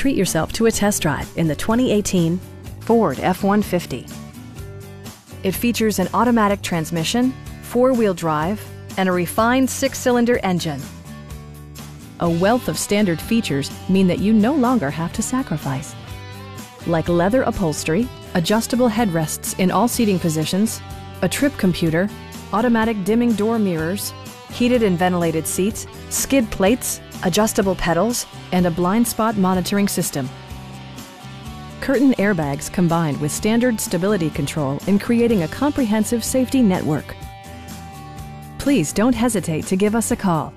treat yourself to a test drive in the 2018 Ford F-150. It features an automatic transmission, four-wheel drive, and a refined six-cylinder engine. A wealth of standard features mean that you no longer have to sacrifice. Like leather upholstery, adjustable headrests in all seating positions, a trip computer, automatic dimming door mirrors, heated and ventilated seats, skid plates, adjustable pedals, and a blind spot monitoring system. Curtain airbags combined with standard stability control in creating a comprehensive safety network. Please don't hesitate to give us a call.